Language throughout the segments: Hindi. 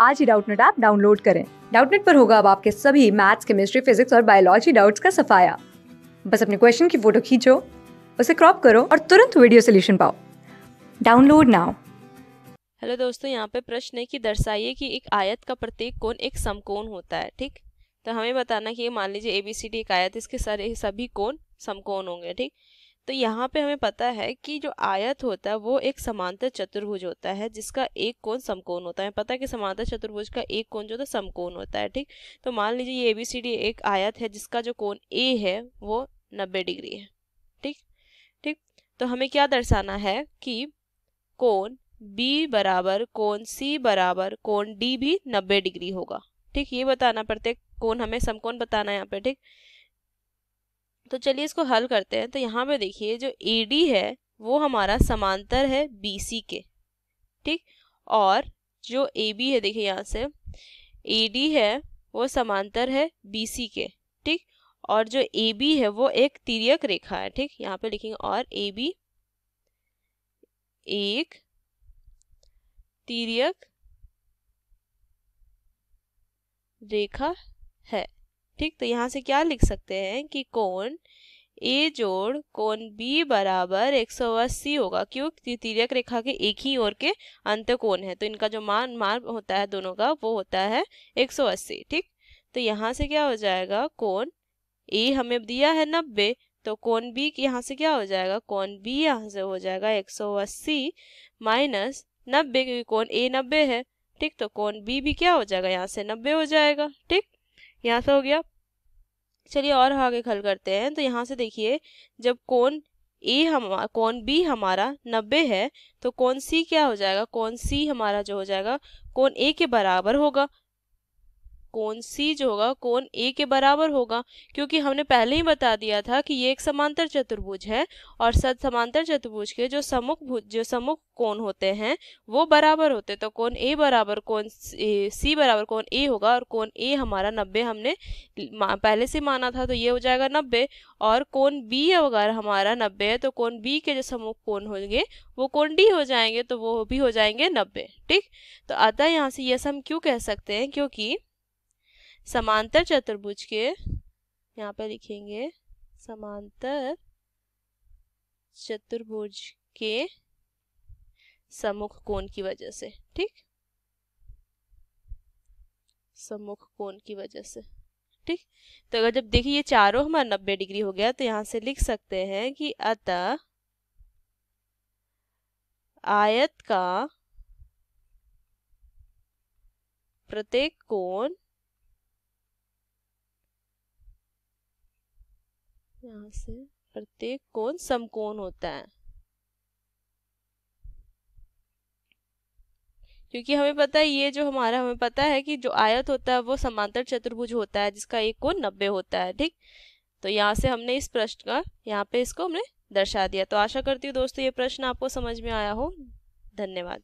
आज ही डाउटनेट ऐप डाउनलोड करें। डाउटनेट पर होगा अब आपके सभी मैथ्स, केमिस्ट्री, फिजिक्स और बायोलॉजी डाउट्स का सफाया। बस अपने क्वेश्चन की फ़ोटो खींचो, उसे क्रॉप करो और तुरंत वीडियो सोल्यूशन पाओ। Download now. हेलो दोस्तों, यहाँ पे प्रश्न है कि दर्शाइए कि एक आयत का प्रत्येक कोण एक समकोण होता है, ठीक? तो हमें बताना कि मान लीजिए ए बी सी डी एक आयत, इसके सारे सभी कोण समकोण होंगे, ठीक? तो यहाँ पे हमें पता है कि जो आयत होता है, वो एक समांतर चतुर्भुज होता है, जिसका एक कोण समकोण होता है। पता है कि समांतर चतुर्भुज का एक कोण जो होता है, समकोण होता है, ठीक? तो मान लीजिए ये एबीसीडी एक आयत है, जिसका जो कोण ए है, वो नब्बे डिग्री है, ठीक? ठीक? तो हमें क्या दर्शाना है कि कोण बी बराबर कोण सी बराबर कोण डी भी नब्बे डिग्री होगा, ठीक? ये बताना प्रत्येक कोण हमें समकोण बताना है यहाँ पे, ठीक? तो चलिए इसको हल करते हैं। तो यहाँ पे देखिए, जो ए डी है, वो हमारा समांतर है बी सी के, ठीक? और जो ए बी है, देखिए यहाँ से ए डी है, वो समांतर है बी सी के, ठीक? और जो ए बी है, वो एक तिरक रेखा है, ठीक? यहाँ पे लिखेंगे और ए बी एक तिरक रेखा है। ठीक तो यहाँ से क्या लिख सकते हैं कि कोण ए जोड़ कोण बी बराबर 180 होगा, क्यों? तिरक रेखा के एक ही ओर के अंत कोण है तो इनका जो मान मान होता है दोनों का, वो होता है 180 ठीक? तो यहाँ से क्या हो जाएगा, कोण ए हमें दिया है 90 तो कोण बी यहाँ से क्या हो जाएगा, कोण बी यहाँ से हो जाएगा 180 माइनस नब्बे, क्योंकि कोण ए नब्बे है, ठीक? तो कोण बी भी क्या हो जाएगा, यहाँ से नब्बे हो जाएगा, ठीक? यहाँ से हो गया। चलिए और आगे हल करते हैं। तो यहाँ से देखिए, जब कौन ए हम कौन बी हमारा नब्बे है तो कौन सी क्या हो जाएगा? कौन सी हमारा जो हो जाएगा कौन ए के बराबर होगा। कौन सी जो होगा, कौन ए के बराबर होगा, क्योंकि हमने पहले ही बता दिया था कि ये एक समांतर चतुर्भुज है और सद समांतर चतुर्भुज के जो समुख जो समुख कोण होते हैं, वो बराबर होते तो कौन ए बराबर, कौन सी बराबर, कौन ए होगा और कौन ए हमारा नब्बे हमने पहले से माना था तो ये हो जाएगा नब्बे। और कौन बी अगर हमारा नब्बे है तो कौन बी के जो सम्मुख कोण होंगे, वो कौन डी हो जाएँगे तो वो भी हो जाएँगे नब्बे, ठीक? तो अतः यहाँ से ये हम क्यों कह सकते हैं? क्योंकि समांतर चतुर्भुज के, यहाँ पे लिखेंगे, समांतर चतुर्भुज के सम्मुख कोण की वजह से, ठीक? सम्मुख कोण की वजह से, ठीक? तो अगर जब देखिए ये चारों हमारा नब्बे डिग्री हो गया तो यहाँ से लिख सकते हैं कि अतः आयत का प्रत्येक कोण यहाँ से। प्रत्येक कोण समकोण होता है। क्योंकि हमें पता है, ये जो हमारा, हमें पता है कि जो आयत होता है, वो समांतर चतुर्भुज होता है, जिसका एक कोण नब्बे होता है, ठीक? तो यहाँ से हमने इस प्रश्न का, यहाँ पे इसको हमने दर्शा दिया। तो आशा करती हूँ दोस्तों, ये प्रश्न आपको समझ में आया हो। धन्यवाद।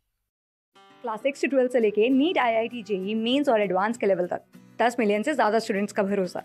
क्लास सिक्स से ट्वेल्थ से लेके NEET I I T JEE mains और एडवांस के लेवल तक। दस मिलियन से ज़्यादा स्टूडेंट्स का भरोसा।